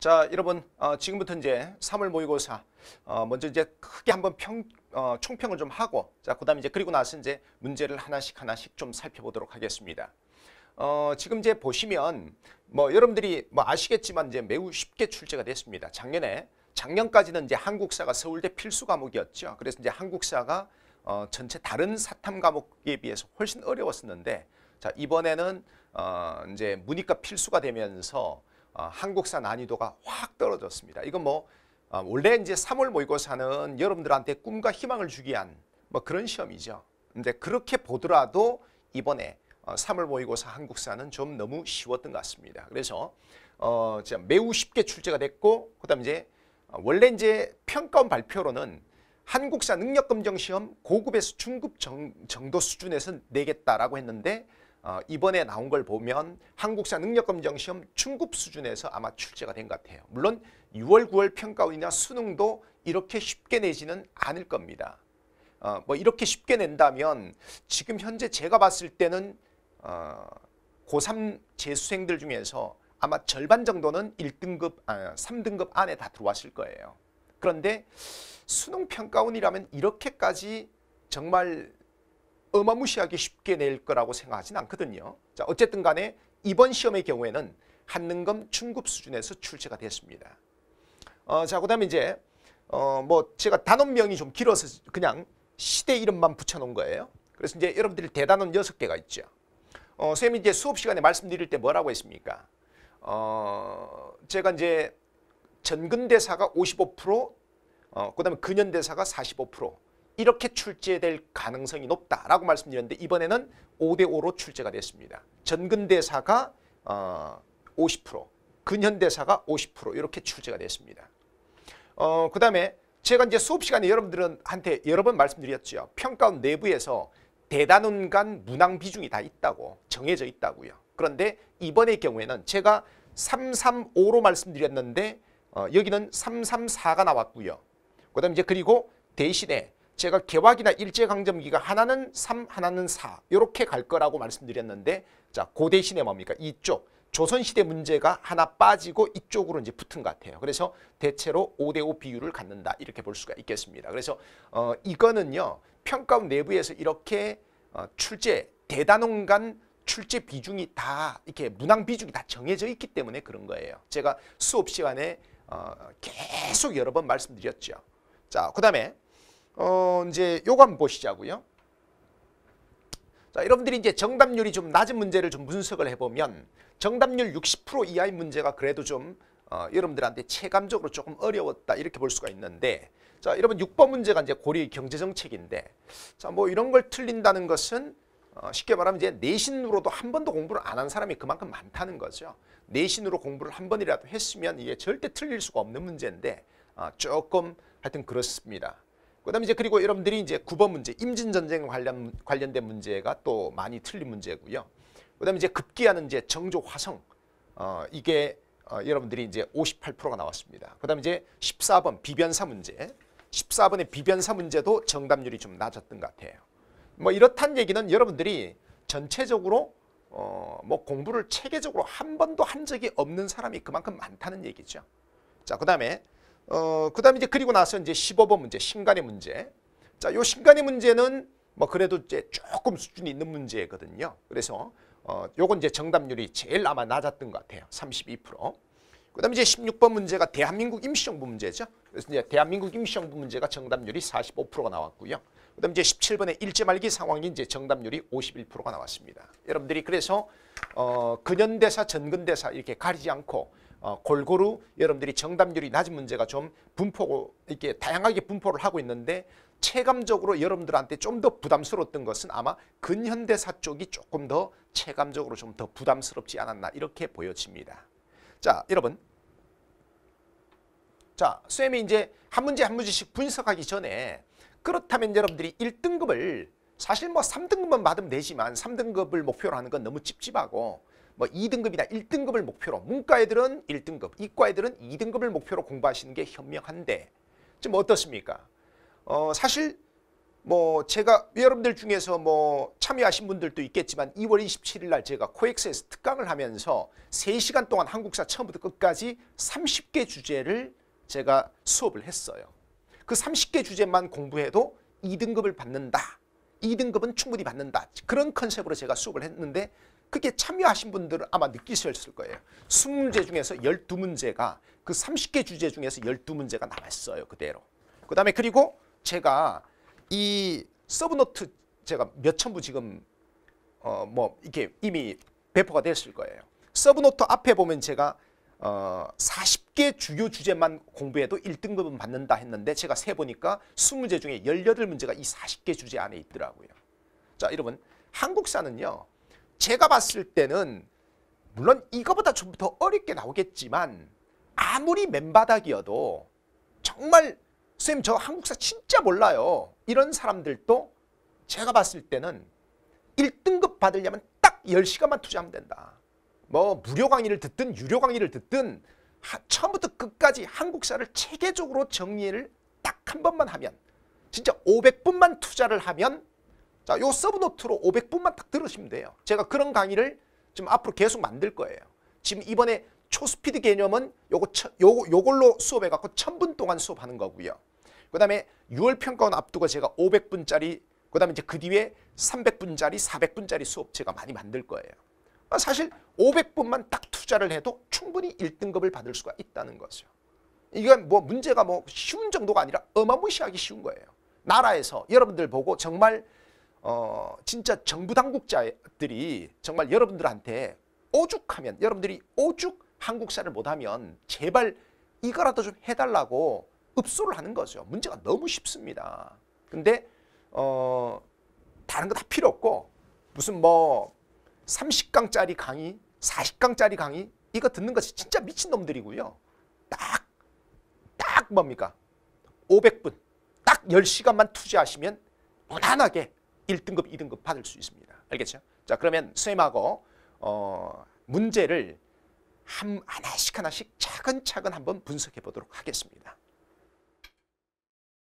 자, 여러분 어, 지금부터 이제 3월 모의고사 어, 먼저 이제 크게 한번 평 어, 총평을 좀 하고 자, 그다음에 이제 그리고 나서 이제 문제를 하나씩 하나씩 좀 살펴보도록 하겠습니다. 어, 지금 이제 보시면 뭐 여러분들이 뭐 아시겠지만 이제 매우 쉽게 출제가 됐습니다. 작년에 작년까지는 이제 한국사가 서울대 필수 과목이었죠. 그래서 이제 한국사가 어, 전체 다른 사탐 과목에 비해서 훨씬 어려웠었는데 자, 이번에는 어, 이제 문이과 필수가 되면서 어, 한국사 난이도가 확 떨어졌습니다. 이건 뭐 어, 원래 이제 3월 모의고사는 여러분들한테 꿈과 희망을 주기 위한 뭐 그런 시험이죠. 근데 그렇게 보더라도 이번에 어, 3월 모의고사 한국사는 좀 너무 쉬웠던 것 같습니다. 그래서 어, 진짜 매우 쉽게 출제가 됐고 그다음 이제 어, 원래 이제 평가원 발표로는 한국사 능력검정 시험 고급에서 중급 정, 정도 수준에서 내겠다라고 했는데 어, 이번에 나온 걸 보면 한국사 능력검정 시험 중급 수준에서 아마 출제가 된 것 같아요. 물론 6월, 9월 평가원이나 수능도 이렇게 쉽게 내지는 않을 겁니다. 어, 뭐 이렇게 쉽게 낸다면 지금 현재 제가 봤을 때는 어, 고3 재수생들 중에서 아마 절반 정도는 1등급, 아, 3등급 안에 다 들어왔을 거예요. 그런데 수능 평가원이라면 이렇게까지 정말 어마무시하게 쉽게 낼 거라고 생각하지는 않거든요. 자, 어쨌든 간에 이번 시험의 경우에는 한능검 중급 수준에서 출제가 됐습니다. 어, 자, 그 다음에 이제 어, 뭐 제가 단원명이 좀 길어서 그냥 시대 이름만 붙여놓은 거예요. 그래서 이제 여러분들이 대단원 여섯 개가 있죠. 어, 선생님이 이제 수업 시간에 말씀드릴 때 뭐라고 했습니까? 어, 제가 이제 전근대사가 55%, 어, 그 다음에 근현대사가 45%. 이렇게 출제될 가능성이 높다라고 말씀드렸는데 이번에는 5대 5로 출제가 됐습니다. 전근대사가 어, 50%, 근현대사가 50% 이렇게 출제가 됐습니다. 어, 그 다음에 제가 이제 수업 시간에 여러분들한테 여러 번 말씀드렸죠. 평가원 내부에서 대단원 간 문항 비중이 다 있다고 정해져 있다고요. 그런데 이번의 경우에는 제가 335로 말씀드렸는데 어, 여기는 334가 나왔고요. 그 다음 이제 그리고 대신에 제가 개화기나 일제강점기가 하나는 3, 하나는 4 이렇게 갈 거라고 말씀드렸는데 자, 그 대신에 뭡니까? 이쪽 조선시대 문제가 하나 빠지고 이쪽으로 이제 붙은 것 같아요. 그래서 대체로 5대5 비율을 갖는다 이렇게 볼 수가 있겠습니다. 그래서 어, 이거는요 평가원 내부에서 이렇게 어, 출제 대단원 간 출제 비중이 다 이렇게 문항 비중이 다 정해져 있기 때문에 그런 거예요. 제가 수업 시간에 어, 계속 여러 번 말씀드렸죠. 자, 그 다음에 어, 이제 요거 한번 보시자고요. 자, 여러분들이 이제 정답률이 좀 낮은 문제를 좀 분석을 해보면 정답률 60% 이하의 문제가 그래도 좀 어, 여러분들한테 체감적으로 조금 어려웠다 이렇게 볼 수가 있는데 자, 여러분 6번 문제가 이제 고리 경제정책인데 자, 뭐 이런 걸 틀린다는 것은 어, 쉽게 말하면 이제 내신으로도 한 번도 공부를 안 한 사람이 그만큼 많다는 거죠. 내신으로 공부를 한 번이라도 했으면 이게 절대 틀릴 수가 없는 문제인데 어, 조금 하여튼 그렇습니다. 그다음에 이제 그리고 여러분들이 이제 9번 문제 임진 전쟁 관련 관련된 문제가 또 많이 틀린 문제고요. 그다음에 이제 급기야는 이제 정조 화성 어 이게 어 여러분들이 이제 58%가 나왔습니다. 그다음에 이제 14번 비변사 문제. 14번의 비변사 문제도 정답률이 좀 낮았던 것 같아요. 뭐 이렇단 얘기는 여러분들이 전체적으로 어 뭐 공부를 체계적으로 한 번도 한 적이 없는 사람이 그만큼 많다는 얘기죠. 자, 그 다음에 어, 그 다음에 이제 그리고 나서 이제 15번 문제, 신간의 문제. 자, 요 신간의 문제는 뭐 그래도 이제 조금 수준이 있는 문제거든요. 그래서 어, 요건 이제 정답률이 제일 아마 낮았던 것 같아요. 32%. 그 다음에 이제 16번 문제가 대한민국 임시정부 문제죠. 그래서 이제 대한민국 임시정부 문제가 정답률이 45%가 나왔고요. 그 다음에 이제 17번에 일제 말기 상황이 이제 정답률이 51%가 나왔습니다. 여러분들이 그래서 어, 근현대사, 전근대사 이렇게 가리지 않고 어, 골고루 여러분들이 정답률이 낮은 문제가 좀 분포고 이렇게 다양하게 분포를 하고 있는데 체감적으로 여러분들한테 좀 더 부담스러웠던 것은 아마 근현대사 쪽이 조금 더 체감적으로 좀 더 부담스럽지 않았나 이렇게 보여집니다. 자, 여러분. 자, 쌤이 이제 한 문제 한 문제씩 분석하기 전에 그렇다면 여러분들이 1등급을 사실 뭐 3등급만 받으면 되지만 3등급을 목표로 하는 건 너무 찝찝하고 뭐 2등급이나 1등급을 목표로 문과 애들은 1등급, 이과 애들은 2등급을 목표로 공부하시는 게 현명한데 지금 어떻습니까? 어, 사실 뭐 제가 여러분들 중에서 뭐 참여하신 분들도 있겠지만 2월 27일 날 제가 코엑스에서 특강을 하면서 3시간 동안 한국사 처음부터 끝까지 30개 주제를 제가 수업을 했어요. 그 30개 주제만 공부해도 2등급을 받는다. 2등급은 충분히 받는다. 그런 컨셉으로 제가 수업을 했는데 그게 참여하신 분들은 아마 느끼셨을 거예요. 20문제 중에서 12문제가 그 30개 주제 중에서 12문제가 남았어요. 그대로. 그 다음에 그리고 제가 이 서브노트 제가 몇 천 부 지금 어 뭐 이게 이미 배포가 됐을 거예요. 서브노트 앞에 보면 제가 어 40개 주요 주제만 공부해도 1등급은 받는다 했는데 제가 세 보니까 20문제 중에 18문제가 이 40개 주제 안에 있더라고요. 자, 여러분 한국사는요. 제가 봤을 때는 물론 이거보다 좀 더 어렵게 나오겠지만 아무리 맨바닥이어도 정말 선생님 저 한국사 진짜 몰라요. 이런 사람들도 제가 봤을 때는 1등급 받으려면 딱 10시간만 투자하면 된다. 뭐 무료 강의를 듣든 유료 강의를 듣든 하, 처음부터 끝까지 한국사를 체계적으로 정리를 딱 한 번만 하면 진짜 500분만 투자를 하면 자, 요 서브노트로 500분만 딱 들으시면 돼요. 제가 그런 강의를 좀 앞으로 계속 만들 거예요. 지금 이번에 초스피드 개념은 요거 쳐- 요거 요걸로 수업해 갖고 1000분 동안 수업하는 거고요. 그 다음에 6월 평가원 앞두고 제가 500분짜리 그 다음에 이제 그 뒤에 300분짜리, 400분짜리 수업 제가 많이 만들 거예요. 아, 사실 500분만 딱 투자를 해도 충분히 1등급을 받을 수가 있다는 거죠. 이건 뭐 문제가 뭐 쉬운 정도가 아니라 어마무시하게 쉬운 거예요. 나라에서 여러분들 보고 정말 어 진짜 정부 당국자들이 정말 여러분들한테 오죽하면 여러분들이 오죽 한국사를 못하면 제발 이거라도 좀 해달라고 읍소를 하는 거죠. 문제가 너무 쉽습니다. 근데 어 다른 거 다 필요 없고 무슨 뭐 30강짜리 강의, 40강짜리 강의 이거 듣는 것이 진짜 미친놈들이고요. 딱, 딱 뭡니까? 500분, 딱 10시간만 투자하시면 무난하게 1등급, 2등급 받을 수 있습니다. 알겠죠? 자, 그러면 선생님하고 어, 문제를 한, 하나씩 하나씩 차근차근 한번 분석해 보도록 하겠습니다.